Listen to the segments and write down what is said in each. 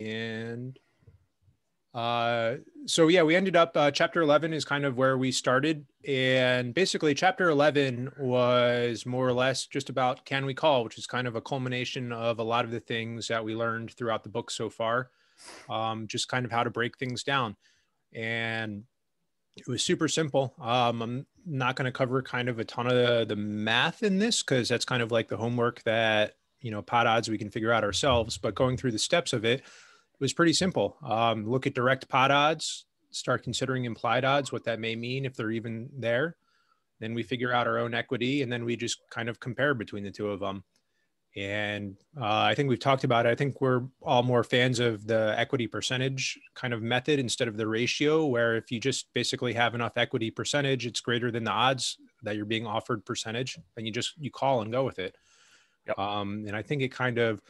and uh, so yeah, we ended up uh, chapter 11 is kind of where we started. And basically, chapter 11 was more or less just about can we call, which is kind of a culmination of a lot of the things that we learned throughout the book so far, um, just kind of how to break things down. And it was super simple. Um, I'm not going to cover kind of a ton of the, the math in this because that's kind of like the homework that, you know, pot odds we can figure out ourselves. But going through the steps of it, was pretty simple. Um, look at direct pot odds, start considering implied odds, what that may mean if they're even there. Then we figure out our own equity, and then we just kind of compare between the two of them. And uh, I think we've talked about it. I think we're all more fans of the equity percentage kind of method instead of the ratio, where if you just basically have enough equity percentage, it's greater than the odds that you're being offered percentage, and you just you call and go with it. Yep. Um, and I think it kind of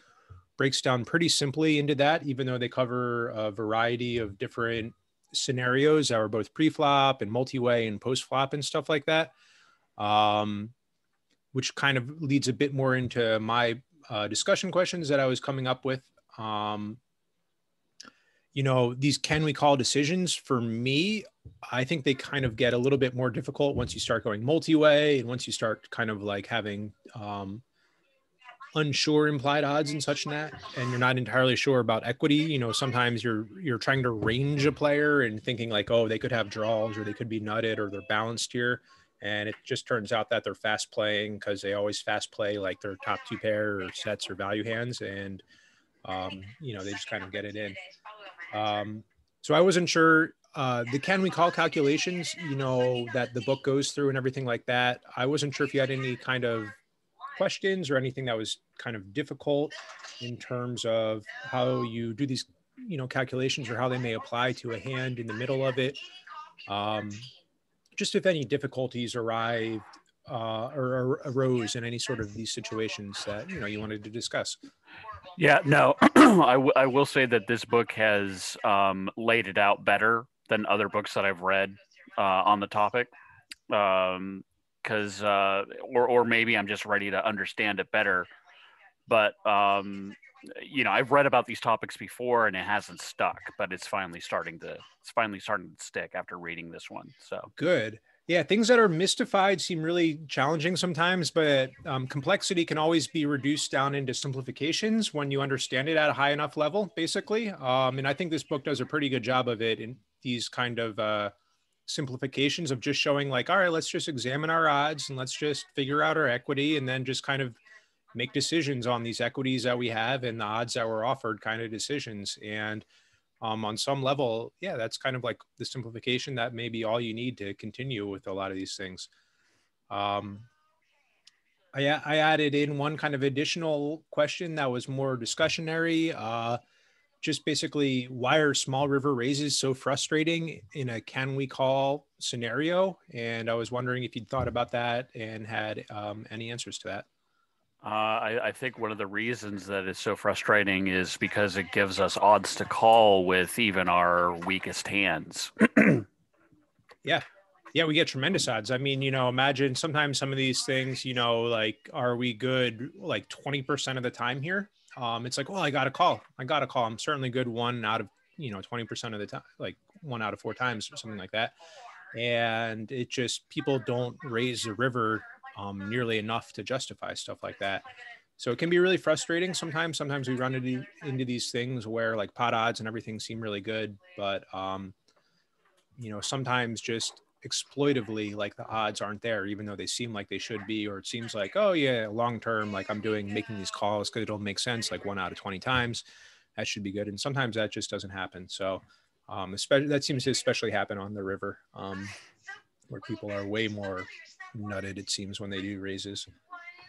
breaks down pretty simply into that, even though they cover a variety of different scenarios that are both pre-flop and multi-way and post-flop and stuff like that. Um, which kind of leads a bit more into my uh, discussion questions that I was coming up with. Um, you know, these can we call decisions for me, I think they kind of get a little bit more difficult once you start going multi-way and once you start kind of like having um, unsure implied odds and such and that and you're not entirely sure about equity you know sometimes you're you're trying to range a player and thinking like oh they could have draws or they could be nutted or they're balanced here and it just turns out that they're fast playing because they always fast play like their top two pair or sets or value hands and um, you know they just kind of get it in. Um, so i wasn't sure uh, the can we call calculations you know that the book goes through and everything like that i wasn't sure if you had any kind of questions or anything that was kind of difficult in terms of how you do these you know calculations or how they may apply to a hand in the middle of it? Um, just if any difficulties arrived uh, or, or, arose in any sort of these situations that you know you wanted to discuss. Yeah no I, I will say that this book has um, laid it out better than other books that i've read uh, on the topic. Um, because uh, or or maybe I'm just ready to understand it better. But um, you know, I've read about these topics before and it hasn't stuck, but it's finally starting to it's finally starting to stick after reading this one. So good. Yeah, things that are mystified seem really challenging sometimes, but um, complexity can always be reduced down into simplifications when you understand it at a high enough level, basically. Um, and I think this book does a pretty good job of it in these kind of uh, simplifications of just showing like all right let's just examine our odds and let's just figure out our equity and then just kind of make decisions on these equities that we have and the odds that were offered kind of decisions. And um, on some level yeah that's kind of like the simplification that may be all you need to continue with a lot of these things. Um, I, I added in one kind of additional question that was more discussionary uh, just basically why are small river raises so frustrating in a can we call scenario? And I was wondering if you'd thought about that and had um, any answers to that. Uh, I, I, think one of the reasons that it's so frustrating is because it gives us odds to call with even our weakest hands. yeah. Yeah, we get tremendous odds. I mean, you know, imagine sometimes some of these things, you know, like, are we good like 20% of the time here? Um, it's like, well, I got a call. I got a call. I'm certainly good one out of, you know, 20% of the time, like one out of four times or something like that. And it just, people don't raise the river um, nearly enough to justify stuff like that. So it can be really frustrating sometimes. Sometimes we run into, into these things where like pot odds and everything seem really good, but, um, you know, sometimes just exploitively like the odds aren't there even though they seem like they should be or it seems like oh yeah long term like i'm doing making these calls because it'll make sense like one out of 20 times that should be good. And sometimes that just doesn't happen. So um especially that seems to especially happen on the river um where people are way more nutted it seems when they do raises.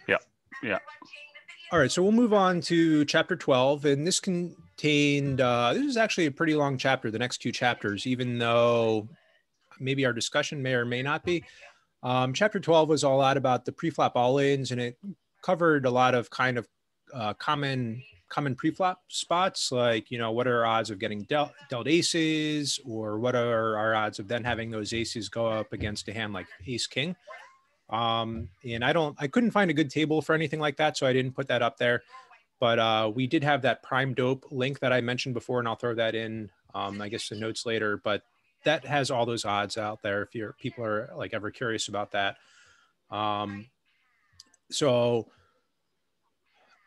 Yeah yeah. All right so we'll move on to chapter 12 and this contained uh this is actually a pretty long chapter the next two chapters even though maybe our discussion may or may not be. Um, chapter 12 was all out about the preflop all-ins, and it covered a lot of kind of uh, common common preflop spots, like you know what are our odds of getting dealt, dealt aces, or what are our odds of then having those aces go up against a hand like ace king. Um, and I don't, I couldn't find a good table for anything like that, so I didn't put that up there. but uh, we did have that PrimeDope link that I mentioned before, and I'll throw that in, um, I guess, the notes later. But that has all those odds out there if you're people are like ever curious about that. Um, so,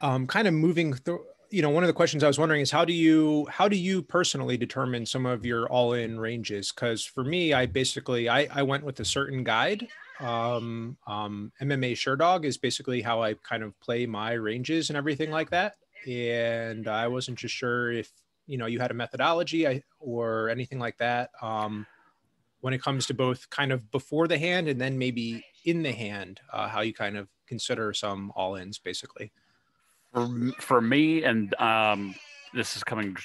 um, kind of moving through. You know, one of the questions I was wondering is how do you how do you personally determine some of your all in ranges? Because for me, I basically I, I went with a certain guide um, um, MMA Sherdog is basically how I kind of play my ranges and everything like that. And I wasn't just sure if you know you had a methodology or anything like that um, when it comes to both kind of before the hand and then maybe in the hand, uh, how you kind of consider some all ins basically. For, for me, and um, this is coming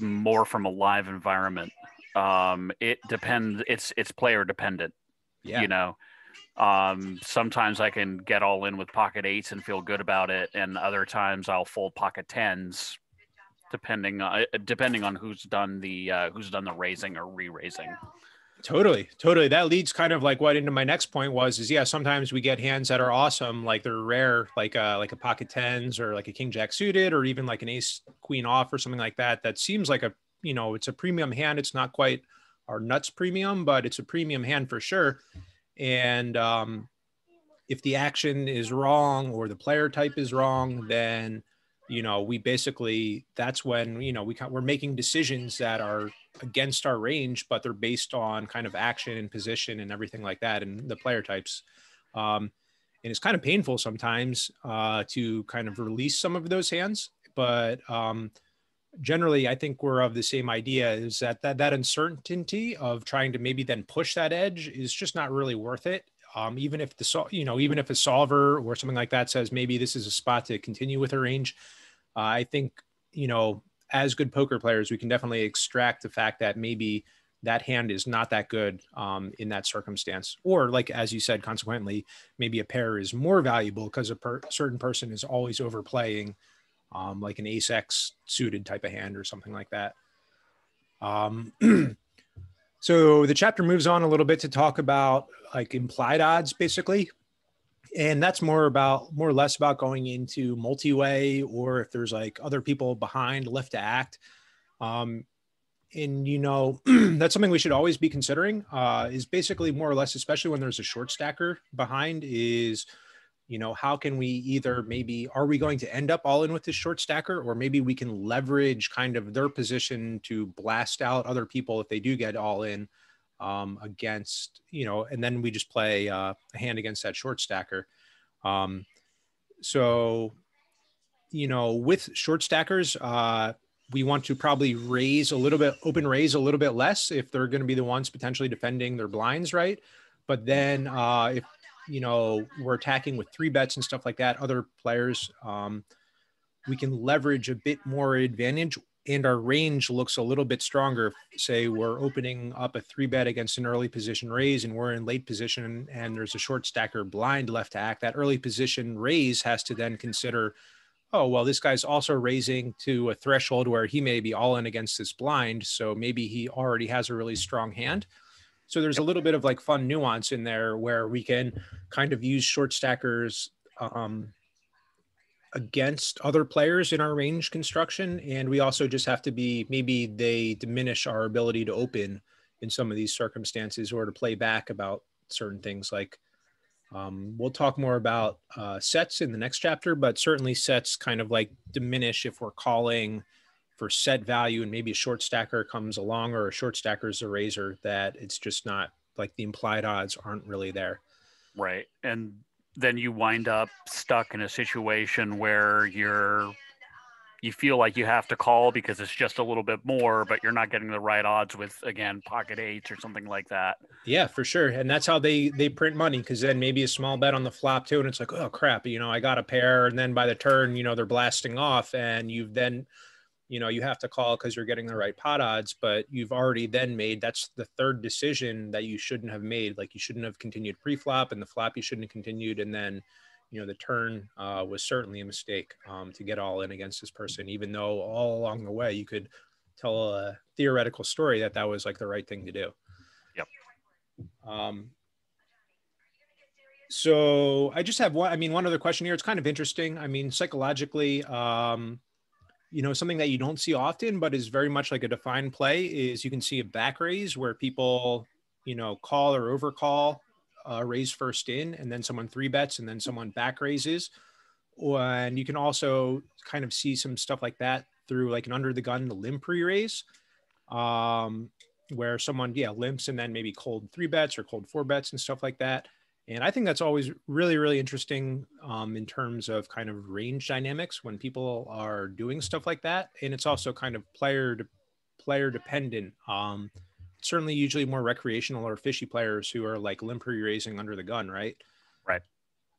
more from a live environment. Um, it depends. It's it's player dependent. Yeah. You know, um, sometimes I can get all in with pocket eights and feel good about it, and other times I'll fold pocket tens, depending on uh, depending on who's done the uh, who's done the raising or re-raising. Totally, totally. That leads kind of like what into my next point was is yeah, sometimes we get hands that are awesome, like they're rare, like uh, like a pocket tens or like a king jack suited, or even like an ace queen off or something like that. That seems like a you know it's a premium hand. It's not quite our nuts premium, but it's a premium hand for sure. And um, if the action is wrong or the player type is wrong, then you know we basically that's when you know we we're making decisions that are against our range, but they're based on kind of action and position and everything like that, and the player types. Um, and it's kind of painful sometimes uh, to kind of release some of those hands, but um, generally i think we're of the same idea is that that, that uncertainty of trying to maybe then push that edge is just not really worth it um, even if the you know even if a solver or something like that says maybe this is a spot to continue with a range uh, i think you know as good poker players we can definitely extract the fact that maybe that hand is not that good um, in that circumstance or like as you said consequently maybe a pair is more valuable because a per- certain person is always overplaying um, like an ace X suited type of hand or something like that. Um, so the chapter moves on a little bit to talk about like implied odds, basically. And that's more about more or less about going into multi-way or if there's like other people behind left to act. Um, and you know that's something we should always be considering uh, is basically more or less especially when there's a short stacker behind is you know how can we either maybe are we going to end up all in with this short stacker or maybe we can leverage kind of their position to blast out other people if they do get all in um, against you know and then we just play uh, a hand against that short stacker. Um, so you know with short stackers uh, we want to probably raise a little bit open raise a little bit less if they're going to be the ones potentially defending their blinds right? But then uh, if you know we're attacking with three bets and stuff like that other players um, we can leverage a bit more advantage and our range looks a little bit stronger. Say we're opening up a three bet against an early position raise and we're in late position and there's a short stacker blind left to act that early position raise has to then consider oh well this guy's also raising to a threshold where he may be all in against this blind. So maybe he already has a really strong hand so there's a little bit of like fun nuance in there where we can kind of use short stackers um, against other players in our range construction. And we also just have to be maybe they diminish our ability to open in some of these circumstances or to play back about certain things like um, we'll talk more about uh, sets in the next chapter, but certainly sets kind of like diminish if we're calling for set value and maybe a short stacker comes along or a short stacker is a raiser that it's just not like the implied odds aren't really there. Right. And then you wind up stuck in a situation where you're you feel like you have to call because it's just a little bit more, but you're not getting the right odds with again pocket eights or something like that. Yeah, for sure. And that's how they they print money because then maybe a small bet on the flop too, and it's like, oh crap, you know, I got a pair, and then by the turn, you know, they're blasting off, and you've then you know you have to call because you're getting the right pot odds but you've already then made that's the third decision that you shouldn't have made like you shouldn't have continued pre-flop and the flop you shouldn't have continued and then you know the turn uh, was certainly a mistake um, to get all in against this person even though all along the way you could tell a theoretical story that that was like the right thing to do yep um, so I just have one. I mean, one other question here. It's kind of interesting. I mean, psychologically, um, you know, something that you don't see often, but is very much like a defined play is you can see a back raise where people, you know, call or overcall, uh, raise first in, and then someone three bets, and then someone back raises. And you can also kind of see some stuff like that through like an under the gun the limp pre raise, um, where someone, yeah, limps and then maybe cold three bets or cold four bets and stuff like that. And I think that's always really, really interesting um, in terms of kind of range dynamics when people are doing stuff like that. And it's also kind of player to player dependent. Um, certainly, usually more recreational or fishy players who are like limpery raising under the gun, right? Right.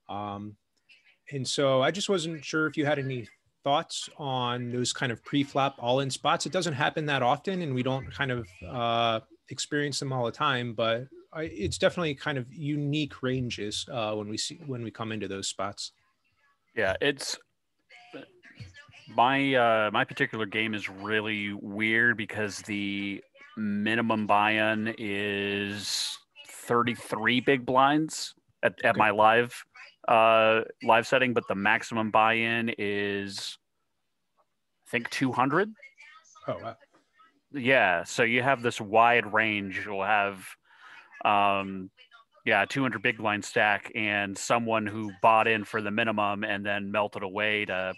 Um, and so I just wasn't sure if you had any thoughts on those kind of pre-flop all-in spots. It doesn't happen that often, and we don't kind of uh, experience them all the time. But I, it's definitely kind of unique ranges uh, when we see when we come into those spots. Yeah, it's my uh, my particular game is really weird because the minimum buy-in is 33 big blinds at, at okay. my live uh, live setting, but the maximum buy-in is I think 200. Oh wow. Yeah, so you have this wide range. You'll have um, yeah, 200 big blind stack and someone who bought in for the minimum and then melted away to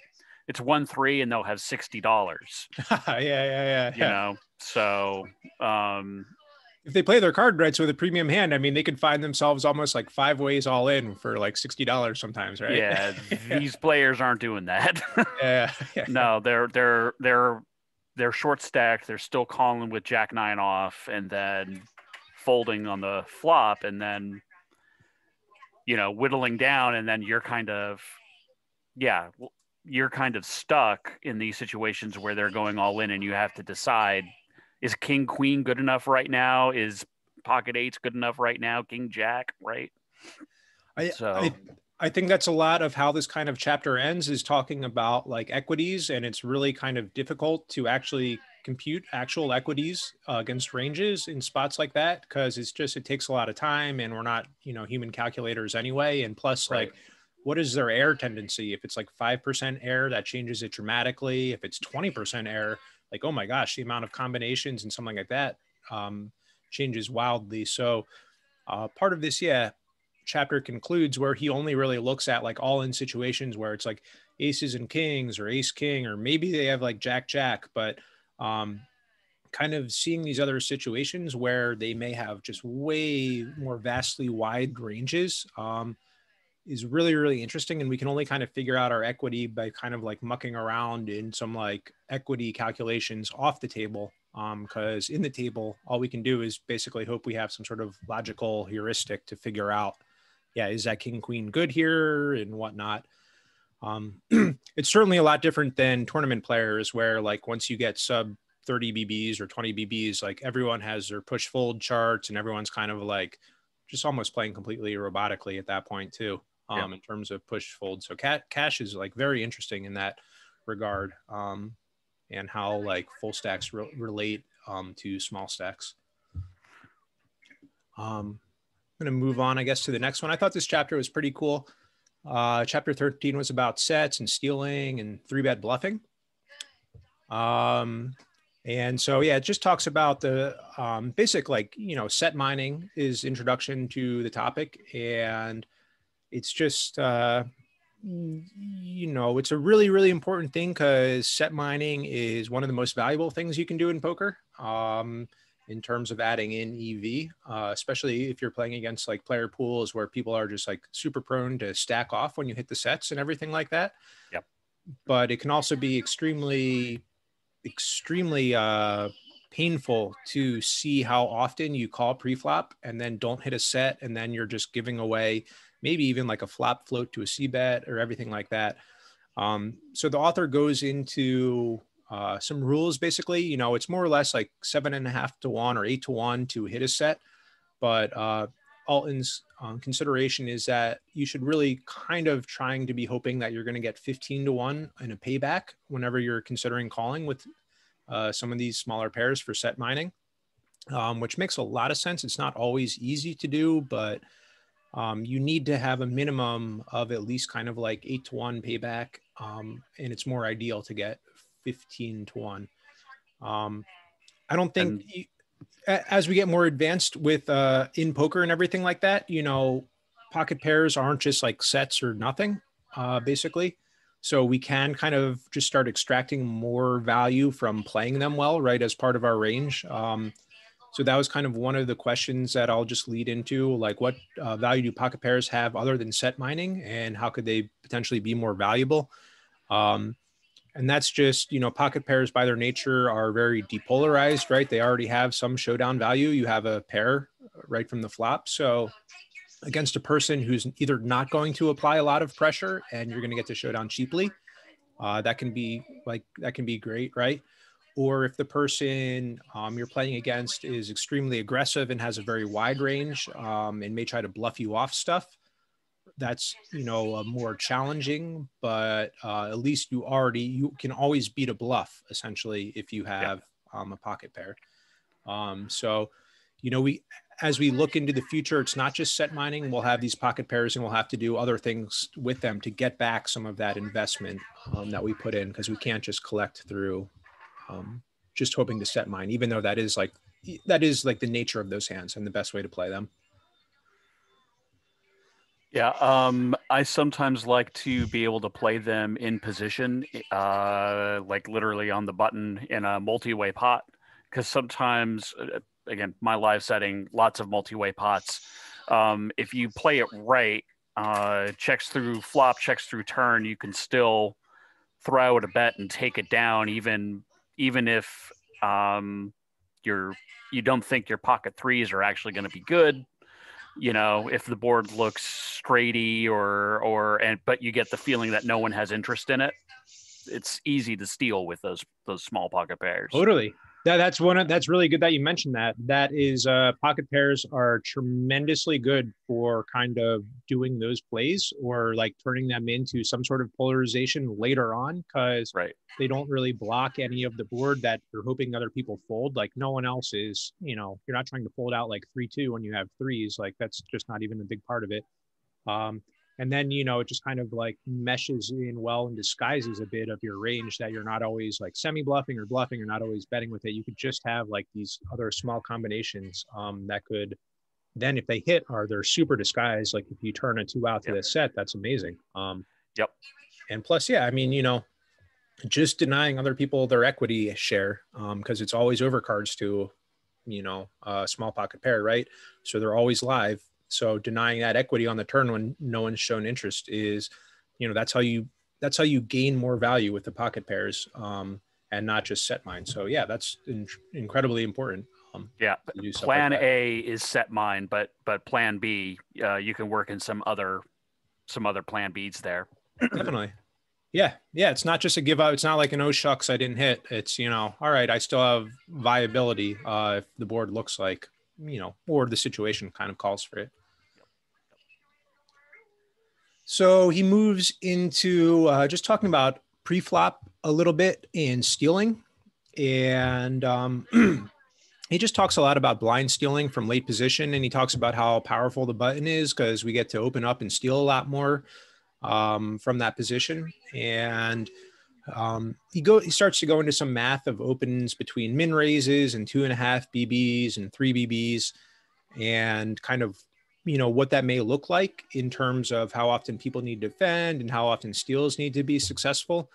it's one three and they'll have sixty dollars. yeah, yeah, yeah. You know, so um, if they play their card right with a premium hand, I mean, they could find themselves almost like five ways all in for like sixty dollars sometimes, right? Yeah, these players aren't doing that. yeah, yeah, no, they're they're they're they're short stacked. They're still calling with Jack nine off, and then folding on the flop and then you know whittling down and then you're kind of yeah you're kind of stuck in these situations where they're going all in and you have to decide is king queen good enough right now? Is pocket eights good enough right now? King jack right? I, so I, I think that's a lot of how this kind of chapter ends is talking about like equities and it's really kind of difficult to actually compute actual equities uh, against ranges in spots like that because it's just it takes a lot of time and we're not you know human calculators anyway. And plus right. like what is their error tendency? If it's like 5% error that changes it dramatically. If it's 20% error like oh my gosh the amount of combinations and something like that um, changes wildly. So uh, part of this yeah chapter concludes where he only really looks at like all in situations where it's like aces and kings or ace king or maybe they have like jack jack but um, kind of seeing these other situations where they may have just way more vastly wide ranges um, is really really interesting and we can only kind of figure out our equity by kind of like mucking around in some like equity calculations off the table because um, in the table all we can do is basically hope we have some sort of logical heuristic to figure out yeah is that king queen good here and whatnot um, it's certainly a lot different than tournament players where like once you get sub 30 BBs or 20 BBs, like everyone has their push fold charts and everyone's kind of like just almost playing completely robotically at that point too, um, yeah. in terms of push fold. So cash is like very interesting in that regard um, and how like full stacks re- relate um, to small stacks. Um, going to move on, I guess, to the next one. I thought this chapter was pretty cool. Uh, chapter 13 was about sets and stealing and three bet bluffing. Um, and so, yeah, it just talks about the um, basic, like, you know, set mining is introduction to the topic. And it's just, uh, you know, it's a really, really important thing because set mining is one of the most valuable things you can do in poker. Um, in terms of adding in EV, uh, especially if you're playing against like player pools where people are just like super prone to stack off when you hit the sets and everything like that. Yep. But it can also be extremely, extremely uh, painful to see how often you call pre-flop and then don't hit a set and then you're just giving away maybe even like a flop float to a C bet or everything like that. Um, so the author goes into uh, some rules basically. You know, it's more or less like seven and a half to one or eight to one to hit a set. But uh, Alton's um, consideration is that you should really kind of trying to be hoping that you're going to get 15 to one in a payback whenever you're considering calling with uh, some of these smaller pairs for set mining, um, which makes a lot of sense. It's not always easy to do, but um, you need to have a minimum of at least kind of like eight to one payback. Um, and it's more ideal to get 15 to one. Um, I don't think you, as we get more advanced with uh, in poker and everything like that, you know, pocket pairs aren't just like sets or nothing, uh, basically. So we can kind of just start extracting more value from playing them well, right, as part of our range. Um, so that was kind of one of the questions that I'll just lead into, like what uh, value do pocket pairs have other than set mining, and how could they potentially be more valuable? Um, and that's just you know pocket pairs by their nature are very depolarized, right? They already have some showdown value. You have a pair right from the flop, so against a person who's either not going to apply a lot of pressure and you're going to get to showdown cheaply, uh, that can be like that can be great, right? or if the person um, you're playing against is extremely aggressive and has a very wide range um, and may try to bluff you off stuff that's you know uh, more challenging but uh, at least you already you can always beat a bluff essentially if you have yeah. um, a pocket pair um, so you know we as we look into the future it's not just set mining we'll have these pocket pairs and we'll have to do other things with them to get back some of that investment um, that we put in because we can't just collect through um, just hoping to set mine, even though that is like that is like the nature of those hands and the best way to play them. Yeah, um, I sometimes like to be able to play them in position, uh, like literally on the button in a multi-way pot, because sometimes, uh, again, my live setting, lots of multi-way pots. Um, if you play it right, uh, checks through flop, checks through turn, you can still throw out a bet and take it down, even even if um, you're you don't think your pocket threes are actually going to be good you know if the board looks straighty or or and but you get the feeling that no one has interest in it it's easy to steal with those those small pocket pairs. Totally that, that's one of, that's really good that you mentioned that. That is uh, pocket pairs are tremendously good for kind of doing those plays or like turning them into some sort of polarization later on because right. they don't really block any of the board that you're hoping other people fold. Like no one else is, you know, you're not trying to fold out like three two when you have threes. Like that's just not even a big part of it. Um, and then you know it just kind of like meshes in well and disguises a bit of your range that you're not always like semi bluffing or bluffing you're not always betting with it. You could just have like these other small combinations um, that could then if they hit are they're super disguised. Like if you turn a two out to yep. the set that's amazing. Um, yep. and plus yeah i mean you know just denying other people their equity share because um, it's always overcards to you know a small pocket pair right? So they're always live so denying that equity on the turn when no one's shown interest is, you know, that's how you that's how you gain more value with the pocket pairs um, and not just set mine. So yeah, that's in, incredibly important. Um, yeah, plan like A is set mine, but but plan B, uh, you can work in some other some other plan B's there. Definitely. Yeah, yeah. It's not just a give up. It's not like an oh shucks, I didn't hit. It's you know, all right, I still have viability uh, if the board looks like you know, or the situation kind of calls for it. So he moves into uh, just talking about pre-flop a little bit and stealing, and um, he just talks a lot about blind stealing from late position, and he talks about how powerful the button is because we get to open up and steal a lot more um, from that position, and um, he go he starts to go into some math of opens between min raises and two and a half BBs and three BBs, and kind of you know what that may look like in terms of how often people need to defend and how often steals need to be successful.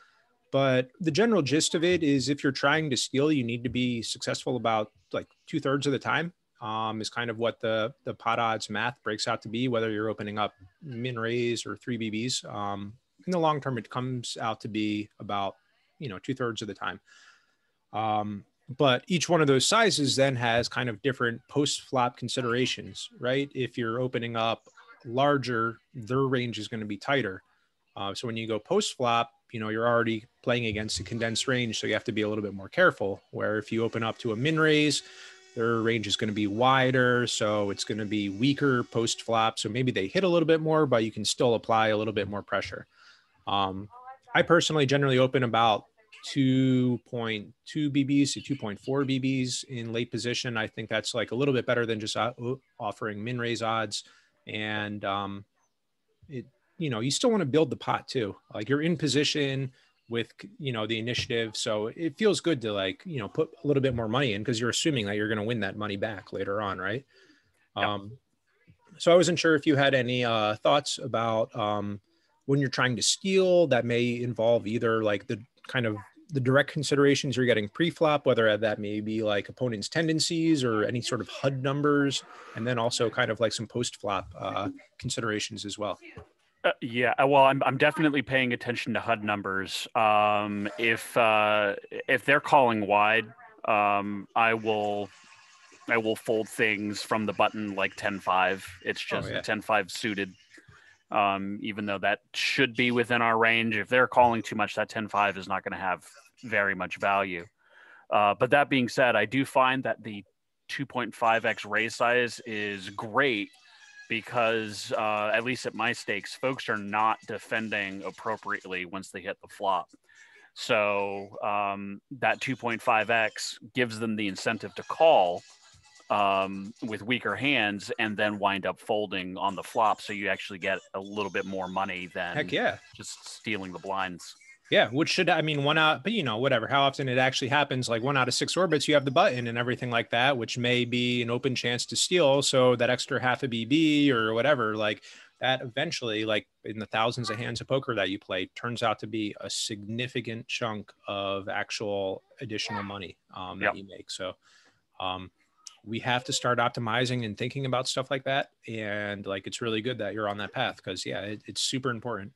But the general gist of it is if you're trying to steal you need to be successful about like two-thirds of the time um, is kind of what the the pot odds math breaks out to be whether you're opening up min raise or three bbs um, in the long term it comes out to be about you know two-thirds of the time. Um, but each one of those sizes then has kind of different post flop considerations, right? If you're opening up larger, their range is going to be tighter. Uh, so when you go post flop, you know, you're already playing against a condensed range. So you have to be a little bit more careful. Where if you open up to a min raise, their range is going to be wider. So it's going to be weaker post flop. So maybe they hit a little bit more, but you can still apply a little bit more pressure. Um, I personally generally open about 2.2 BBs to 2.4 BBs in late position. I think that's like a little bit better than just offering min raise odds. and um, it you know you still want to build the pot too. Like you're in position with you know the initiative, so it feels good to like you know put a little bit more money in because you're assuming that you're going to win that money back later on, right? Yep. Um, so I wasn't sure if you had any uh, thoughts about um, when you're trying to steal that may involve either like the kind of the direct considerations you're getting pre-flop, whether that may be like opponent's tendencies or any sort of HUD numbers, and then also kind of like some post-flop uh, considerations as well. Uh, yeah, uh, well, I'm I'm definitely paying attention to HUD numbers. Um, if uh, if they're calling wide, um, I will I will fold things from the button like 10-5. It's oh, just oh, yeah. 10-5 suited. Um, even though that should be within our range. If they're calling too much, that 10-5 is not going to have very much value. Uh, but that being said, I do find that the 2.5x raise size is great because uh, at least at my stakes, folks are not defending appropriately once they hit the flop. So um, that 2.5x gives them the incentive to call um, with weaker hands and then wind up folding on the flop. So you actually get a little bit more money than Heck yeah. just stealing the blinds. Yeah, which should I mean one out, but you know whatever. How often it actually happens? Like one out of six orbits, you have the button and everything like that, which may be an open chance to steal. So that extra half a BB or whatever, like that, eventually, like in the thousands of hands of poker that you play, turns out to be a significant chunk of actual additional money um, that yep. you make. So, um, we have to start optimizing and thinking about stuff like that. And like it's really good that you're on that path because yeah it, it's super important.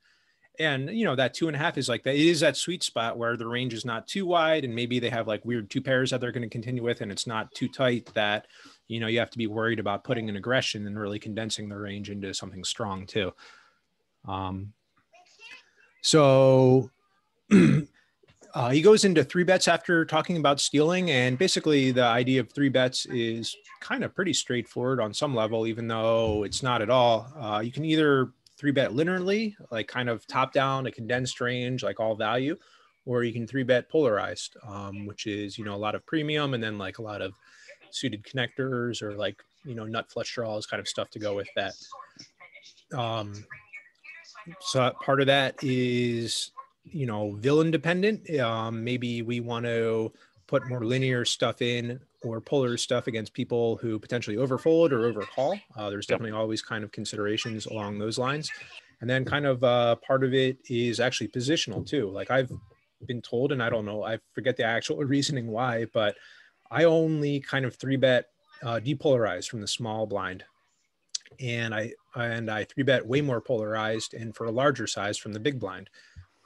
And you know that two and a half is like that it is that sweet spot where the range is not too wide and maybe they have like weird two pairs that they're going to continue with and it's not too tight that you know you have to be worried about putting an aggression and really condensing the range into something strong too. Um so Uh, he goes into three bets after talking about stealing, and basically the idea of three bets is kind of pretty straightforward on some level, even though it's not at all. Uh, you can either three bet linearly, like kind of top down, a condensed range, like all value, or you can three bet polarized, um, which is you know a lot of premium and then like a lot of suited connectors or like you know nut flush draws kind of stuff to go with that. Um, so part of that is you know villain dependent. Um, maybe we want to put more linear stuff in or polar stuff against people who potentially overfold or overcall uh, there's definitely always kind of considerations along those lines. And then kind of uh, part of it is actually positional too. Like i've been told and i don't know i forget the actual reasoning why but i only kind of three bet uh, depolarized from the small blind. And i and i three bet way more polarized and for a larger size from the big blind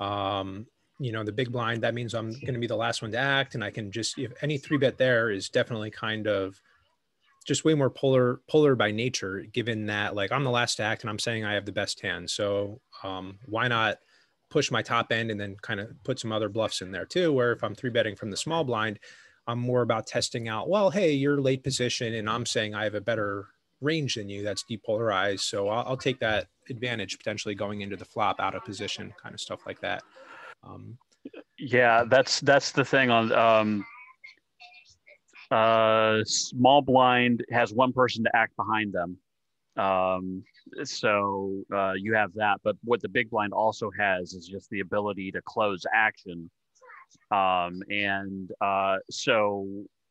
um, you know, the big blind, that means I'm going to be the last one to act. And I can just, if any three bet there is definitely kind of just way more polar, polar by nature, given that like I'm the last to act and I'm saying I have the best hand. So um, why not push my top end and then kind of put some other bluffs in there too, where if I'm three betting from the small blind, I'm more about testing out, well, hey, you're late position and I'm saying I have a better range than you that's depolarized. So I'll, I'll, take that advantage potentially going into the flop out of position, kind of stuff like that. Um, yeah, that's that's the thing on um, uh, small blind has one person to act behind them. Um, so uh, you have that, but what the big blind also has is just the ability to close action. Um, and uh, so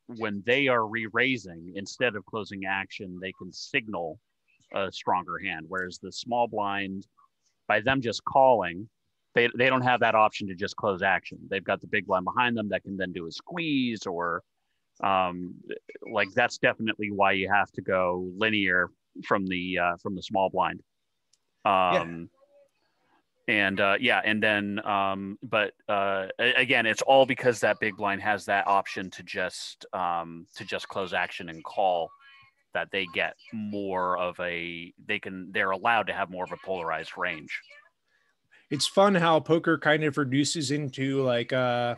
when they are re-raising, instead of closing action, they can signal a stronger hand. Whereas the small blind, by them just calling, they, they don't have that option to just close action. They've got the big blind behind them that can then do a squeeze or um, like that's definitely why you have to go linear from the uh, from the small blind. Um, and uh, yeah and then um, but uh, again it's all because that big blind has that option to just um, to just close action and call that they get more of a they can they're allowed to have more of a polarized range. It's fun how poker kind of reduces into like uh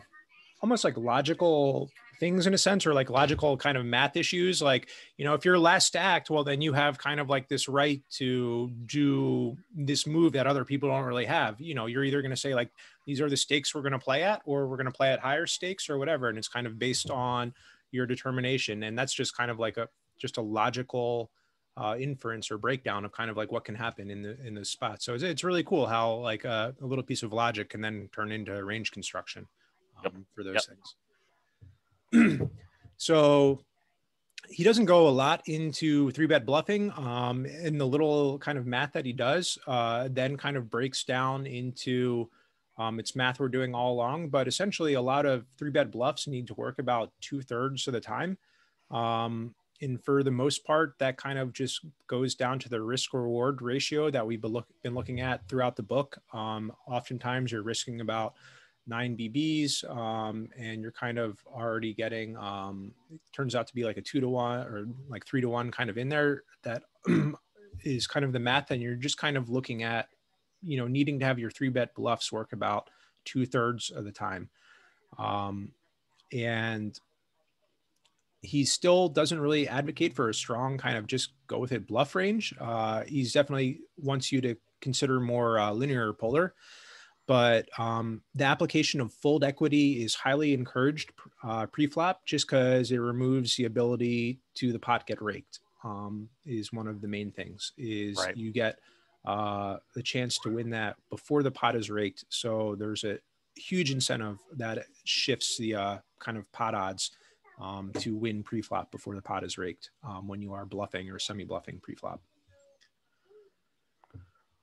almost like logical things in a sense or like logical kind of math issues like you know if you're last act well then you have kind of like this right to do this move that other people don't really have you know you're either going to say like these are the stakes we're going to play at or we're going to play at higher stakes or whatever and it's kind of based on your determination and that's just kind of like a just a logical uh, inference or breakdown of kind of like what can happen in the in the spot. So it's, it's really cool how like a, a, little piece of logic can then turn into range construction um, yep. for those yep. things. so he doesn't go a lot into three bet bluffing um, in the little kind of math that he does uh, then kind of breaks down into um, it's math we're doing all along but essentially a lot of three bet bluffs need to work about two thirds of the time um, and for the most part, that kind of just goes down to the risk reward ratio that we've been, look, been looking at throughout the book. Um, oftentimes, you're risking about nine BBs, um, and you're kind of already getting. Um, it turns out to be like a two to one or like three to one kind of in there. That is kind of the math, and you're just kind of looking at, you know, needing to have your three bet bluffs work about two thirds of the time. Um, and he still doesn't really advocate for a strong kind of just go with it bluff range. Uh, he's definitely wants you to consider more uh, linear polar, but um, the application of fold equity is highly encouraged uh, pre-flop just because it removes the ability to the pot get raked. Um, is one of the main things is right. you get uh, the chance to win that before the pot is raked. So there's a huge incentive that shifts the uh, kind of pot odds um, to win pre-flop before the pot is raked um, when you are bluffing or semi-bluffing pre-flop.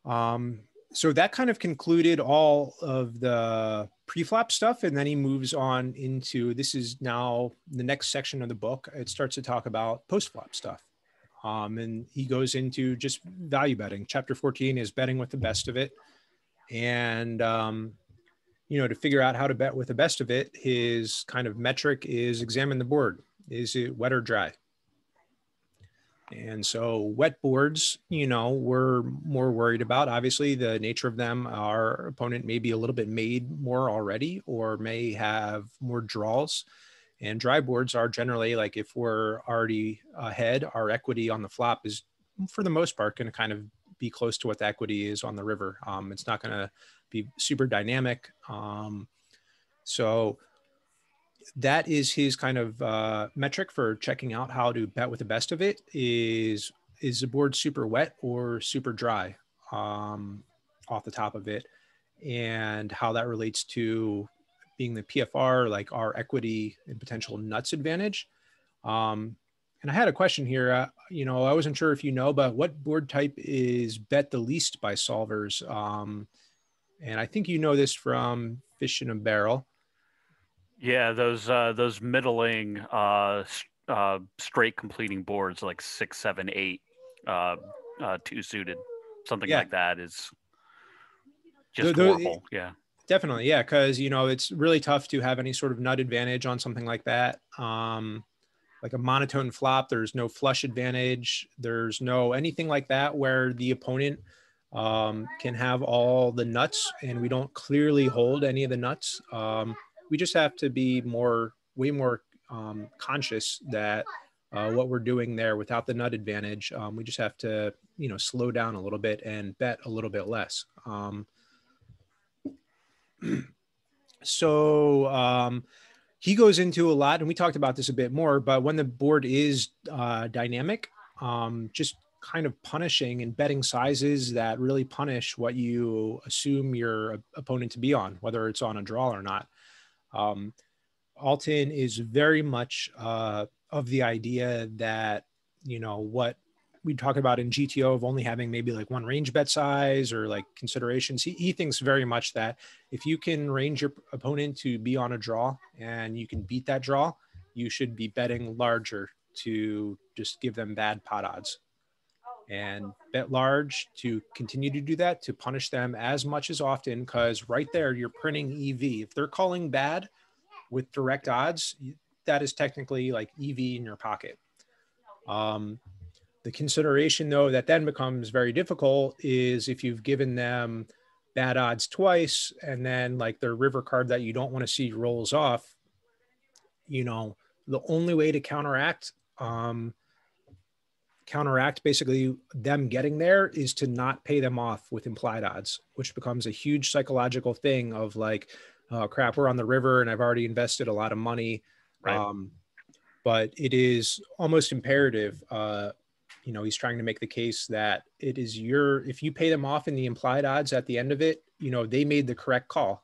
Um, so that kind of concluded all of the pre-flop stuff, and then he moves on into this is now the next section of the book. It starts to talk about post-flop stuff. Um, and he goes into just value betting. Chapter 14 is betting with the best of it. And um, you know, to figure out how to bet with the best of it, his kind of metric is examine the board. Is it wet or dry? And so wet boards, you know, we're more worried about. Obviously, the nature of them, our opponent may be a little bit made more already or may have more draws. And dry boards are generally like if we're already ahead, our equity on the flop is for the most part going to kind of be close to what the equity is on the river. Um, it's not going to be super dynamic. Um, so that is his kind of uh, metric for checking out how to bet with the best of it is is the board super wet or super dry um, off the top of it and how that relates to being the PFR, like our equity and potential nuts advantage. Um, and I had a question here. Uh, you know, I wasn't sure if you know, but what board type is bet the least by solvers? Um, and I think you know this from Fish in a Barrel. Yeah, those uh, those middling uh, uh, straight completing boards like six, seven, eight, uh, uh, two suited, something yeah. like that is just the, horrible. Yeah, definitely. Yeah, because you know it's really tough to have any sort of nut advantage on something like that. Um, like a monotone flop, there's no flush advantage. There's no anything like that where the opponent um, can have all the nuts and we don't clearly hold any of the nuts. Um, we just have to be more, way more um, conscious that uh, what we're doing there without the nut advantage, um, we just have to, you know, slow down a little bit and bet a little bit less. Um, so um, he goes into a lot, and we talked about this a bit more, but when the board is uh, dynamic, just kind of punishing and betting sizes that really punish what you assume your opponent to be on, whether it's on a draw or not. Um, Alton is very much uh, of the idea that, you know, what we talk about in GTO of only having maybe like one range bet size or like considerations. He, he thinks very much that if you can range your opponent to be on a draw and you can beat that draw, you should be betting larger to just give them bad pot odds and bet large to continue to do that to punish them as much as often because right there you're printing EV. If they're calling bad with direct odds, that is technically like EV in your pocket. Um, the consideration though that then becomes very difficult is if you've given them bad odds twice and then like their river card that you don't want to see rolls off, you know, the only way to counteract um, counteract basically them getting there is to not pay them off with implied odds, which becomes a huge psychological thing of like, oh crap, we're on the river and I've already invested a lot of money. Right. Um, but it is almost imperative uh, you know, he's trying to make the case that it is your, if you pay them off in the implied odds at the end of it, you know, they made the correct call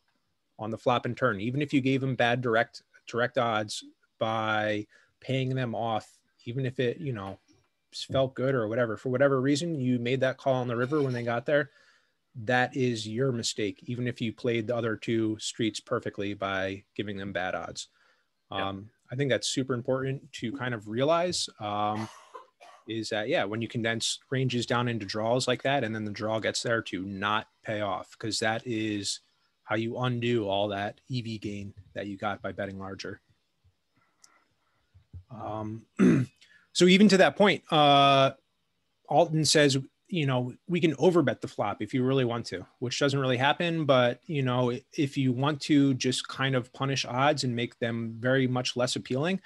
on the flop and turn. Even if you gave them bad direct, direct odds by paying them off, even if it, you know, felt good or whatever, for whatever reason, you made that call on the river when they got there. That is your mistake, even if you played the other two streets perfectly by giving them bad odds. Um, I think that's super important to kind of realize. Um, is that yeah when you condense ranges down into draws like that and then the draw gets there to not pay off because that is how you undo all that ev gain that you got by betting larger um, so even to that point uh, alton says you know we can overbet the flop if you really want to which doesn't really happen but you know if you want to just kind of punish odds and make them very much less appealing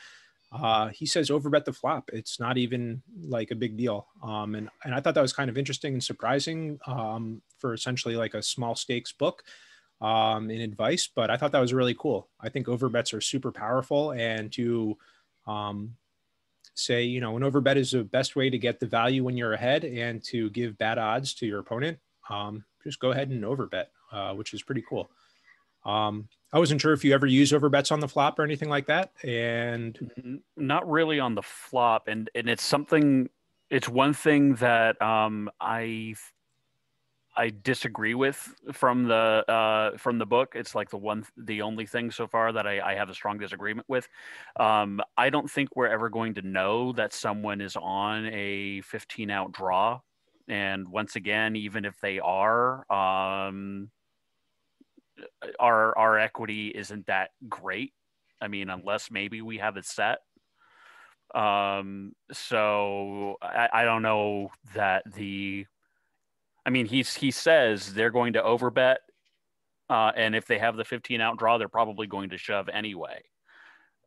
uh, he says overbet the flop. It's not even like a big deal. Um, and, and I thought that was kind of interesting and surprising um, for essentially like a small stakes book um, in advice, but I thought that was really cool. I think overbets are super powerful and to um, say, you know, an overbet is the best way to get the value when you're ahead and to give bad odds to your opponent. Um, just go ahead and overbet, uh, which is pretty cool. Um, I wasn't sure if you ever use overbets on the flop or anything like that. And not really on the flop. And and it's something it's one thing that um, I I disagree with from the uh, from the book. It's like the one, the only thing so far that I, I have a strong disagreement with. Um, I don't think we're ever going to know that someone is on a 15 out draw. And once again, even if they are, um, our our equity isn't that great. I mean, unless maybe we have it set. Um, so I, I don't know that the. I mean, he's he says they're going to overbet, uh, and if they have the 15 out draw, they're probably going to shove anyway.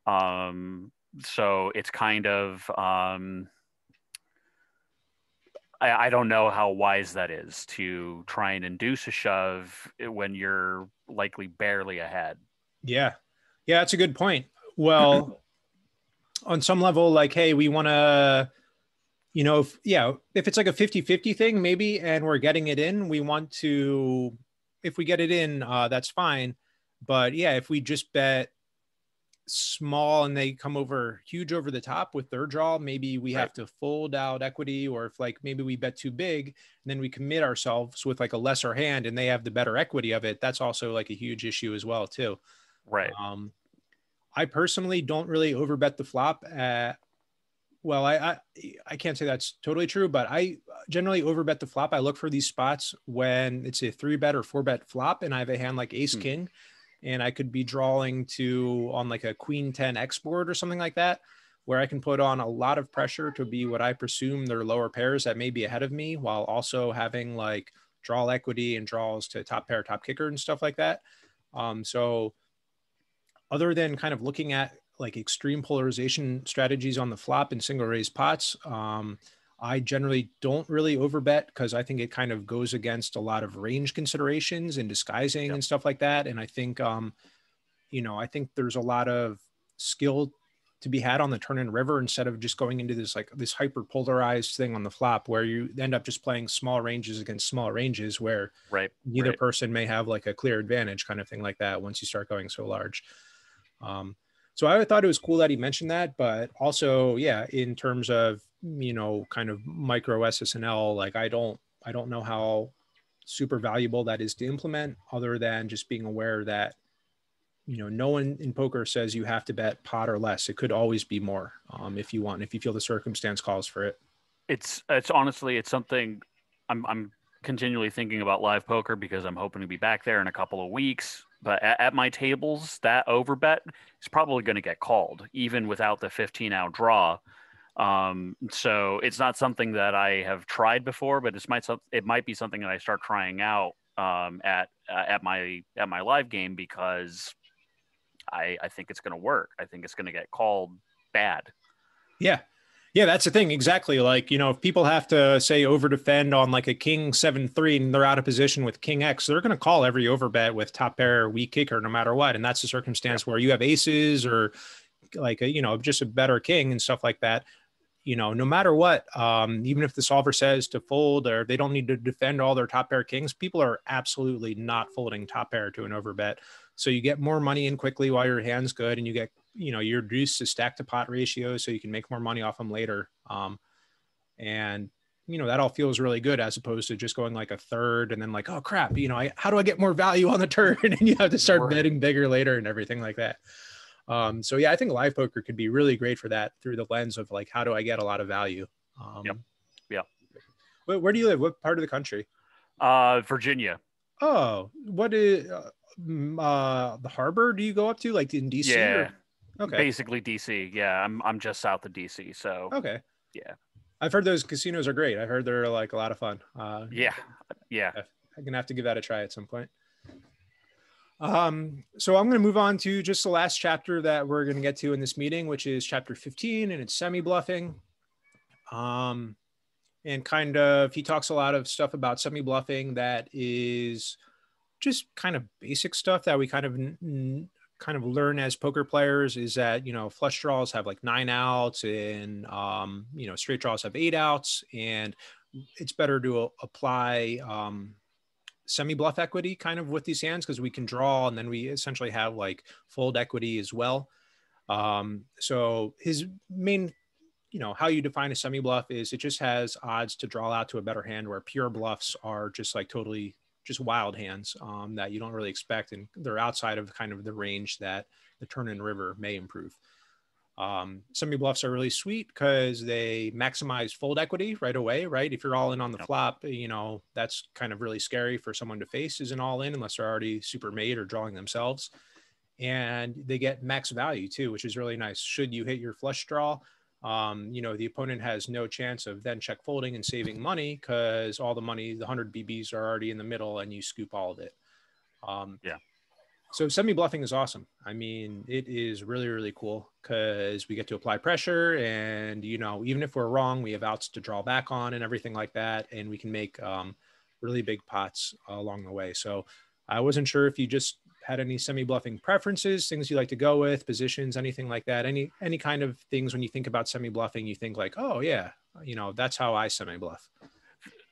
Um, so it's kind of um, I, I, don't know how wise that is to try and induce a shove when you're likely barely ahead. Yeah. Yeah, that's a good point. Well, on some level, like, hey, we want to, you know, if, yeah, if it's like a 50 50 thing, maybe, and we're getting it in, we want to, if we get it in, uh, that's fine. But yeah, if we just bet small and they come over huge over the top with their draw, maybe we right. have to fold out equity, or if like maybe we bet too big and then we commit ourselves with like a lesser hand and they have the better equity of it. That's also like a huge issue as well too. Right. Um, I personally don't really overbet the flop. At, well, I, I I can't say that's totally true, but I generally overbet the flop. I look for these spots when it's a three bet or four bet flop, and I have a hand like Ace hmm. King and I could be drawing to on like a queen 10 export or something like that, where I can put on a lot of pressure to be what I presume their lower pairs that may be ahead of me while also having like draw equity and draws to top pair, top kicker and stuff like that. Um, so other than kind of looking at like extreme polarization strategies on the flop and single raise pots, um, I generally don't really overbet because I think it kind of goes against a lot of range considerations and disguising yep. and stuff like that. And I think, um, you know, I think there's a lot of skill to be had on the turn and river instead of just going into this like this hyper polarized thing on the flop where you end up just playing small ranges against small ranges where right neither right. person may have like a clear advantage kind of thing like that once you start going so large. Um, so I thought it was cool that he mentioned that, but also, yeah, in terms of you know, kind of micro SSNL, like I don't, I don't know how super valuable that is to implement, other than just being aware that, you know, no one in poker says you have to bet pot or less. It could always be more um, if you want, if you feel the circumstance calls for it. It's, it's honestly, it's something I'm, I'm continually thinking about live poker because I'm hoping to be back there in a couple of weeks. But at, at my tables, that overbet is probably going to get called, even without the 15 out draw. Um, so it's not something that I have tried before, but it might it might be something that I start trying out um, at uh, at my at my live game because I I think it's going to work. I think it's going to get called bad. Yeah, yeah, that's the thing. Exactly. Like, you know, if people have to say over defend on like a king seven three and they're out of position with king X, they're going to call every over bet with top pair weak kicker no matter what. And that's a circumstance where you have aces or like a, you know, just a better king and stuff like that. you know, no matter what, um, even if the solver says to fold or they don't need to defend all their top pair kings, people are absolutely not folding top pair to an overbet. So you get more money in quickly while your hand's good, and you get, you know, you're reduced to stack to pot ratio, so you can make more money off them later. Um, and you know that all feels really good as opposed to just going like a third and then like oh crap you know I, how do i get more value on the turn and you have to start right. betting bigger later and everything like that um, so yeah i think live poker could be really great for that through the lens of like how do i get a lot of value um, yep. yeah where, where, do you live what part of the country uh virginia oh what is uh, uh the harbor do you go up to like in dc yeah or? Okay basically dc yeah i'm i'm just south of dc so okay yeah I've heard those casinos are great. I've heard they're like a lot of fun. Uh, yeah, yeah. I'm gonna have to give that a try at some point. Um, so I'm going to move on to just the last chapter that we're going to get to in this meeting, which is chapter 15, and it's semi bluffing. Um, and kind of, he talks a lot of stuff about semi bluffing that is just kind of basic stuff that we kind of n- kind of learn as poker players is that you know flush draws have like nine outs and um, you know straight draws have eight outs and it's better to apply um, semi bluff equity kind of with these hands because we can draw and then we essentially have like fold equity as well. Um, so his main you know how you define a semi bluff is it just has odds to draw out to a better hand where pure bluffs are just like totally just wild hands um, that you don't really expect, and they're outside of kind of the range that the turn and river may improve. Um, semi bluffs are really sweet because they maximize fold equity right away, right? If you're all in on the yep. flop, you know, that's kind of really scary for someone to face is an all in unless they're already super made or drawing themselves. And they get max value too, which is really nice. Should you hit your flush draw, um, you know, the opponent has no chance of then check folding and saving money because all the money, the 100 BBs are already in the middle and you scoop all of it. Um, yeah. So semi bluffing is awesome. I mean, it is really, really cool because we get to apply pressure and, you know, even if we're wrong, we have outs to draw back on and everything like that. And we can make um, really big pots uh, along the way. So I wasn't sure if you just had any semi bluffing preferences, things you like to go with, positions, anything like that? Any any kind of things when you think about semi bluffing, you think like, oh yeah, you know, that's how I semi bluff.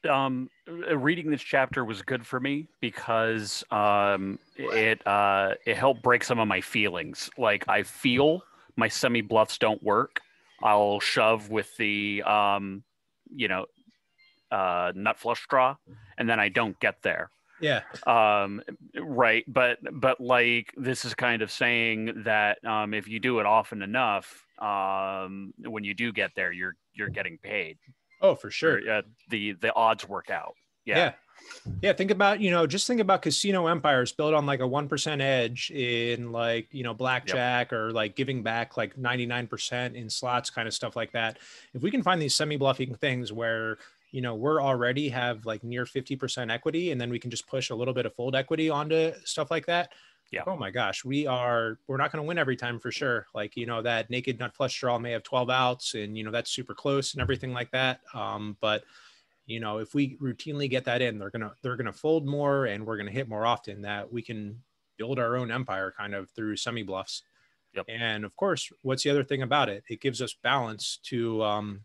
Um, reading this chapter was good for me because um, it uh, it helped break some of my feelings. Like I feel my semi bluffs don't work. I'll shove with the um, you know uh, nut flush draw, and then I don't get there. Yeah. Um, right. But but like this is kind of saying that um, if you do it often enough, um, when you do get there, you're you're getting paid. Oh, for sure. Uh, the the odds work out. Yeah. yeah. Yeah, think about you know just think about casino empires built on like a one percent edge in like you know blackjack yep. or like giving back like ninety nine percent in slots, kind of stuff like that. If we can find these semi bluffing things where you know we're already have like near 50% equity and then we can just push a little bit of fold equity onto stuff like that. Yeah. Oh my gosh we are we're not going to win every time for sure. Like you know that naked nut flush draw may have 12 outs and you know that's super close and everything like that. Um, but you know if we routinely get that in they're gonna they're gonna fold more and we're gonna hit more often that we can build our own empire kind of through semi bluffs. Yep. and of course what's the other thing about it? It gives us balance to um,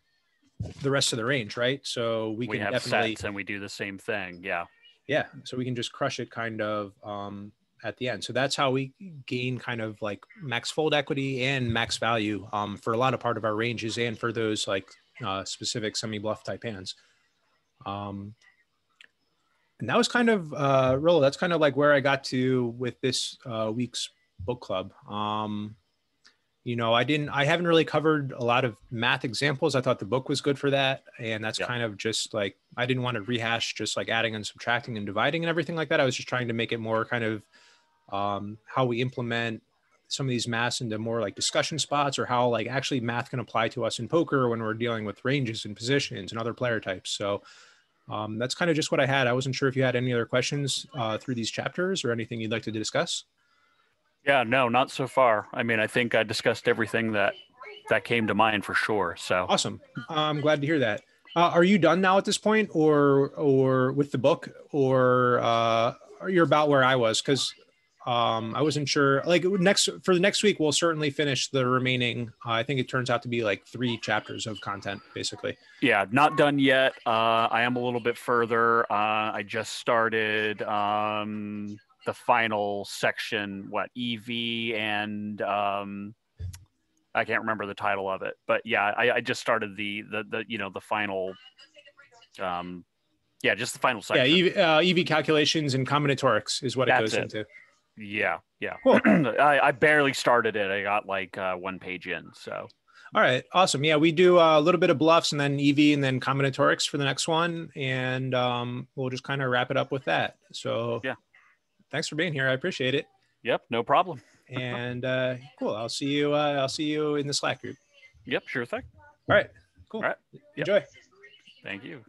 the rest of the range, right? So we, we can have definitely sets and we do the same thing. Yeah. Yeah. So we can just crush it kind of um, at the end. So that's how we gain kind of like max fold equity and max value um, for a lot of part of our ranges and for those like uh, specific semi bluff type hands. Um, and that was kind of uh, really that's kind of like where I got to with this uh, week's book club. Um, you know i didn't i haven't really covered a lot of math examples. I thought the book was good for that. And that's yeah. kind of just like i didn't want to rehash just like adding and subtracting and dividing and everything like that. I was just trying to make it more kind of um, how we implement some of these maths into more like discussion spots or how like actually math can apply to us in poker when we're dealing with ranges and positions and other player types. So um, that's kind of just what i had. I wasn't sure if you had any other questions uh, through these chapters or anything you'd like to discuss yeah, no, not so far. I mean, I think I discussed everything that that came to mind for sure. So awesome. I'm glad to hear that. Uh, are you done now at this point, or or with the book, or uh, are you about where I was? Because Um, I wasn't sure. Like next for the next week, we'll certainly finish the remaining. Uh, I think it turns out to be like three chapters of content, basically. Yeah, not done yet. Uh, I am a little bit further. Uh, I just started um, the final section. What EV and um, I can't remember the title of it, but yeah, I, I just started the, the the you know the final. Um, yeah, just the final section. Yeah, EV, uh, EV calculations and combinatorics is what it goes it. into. Yeah, yeah. Cool. I, I barely started it. I got like uh, one page in. So All right, awesome. Yeah, we do uh, a little bit of bluffs and then EV and then combinatorics for the next one, and um, we'll just kind of wrap it up with that. So Yeah. Thanks for being here. I appreciate it. yep, no problem. And uh, cool. I'll see you. Uh, I'll see you in the Slack group. Yep, sure thing. All right. Cool. All right. Yep. Enjoy. Thank you.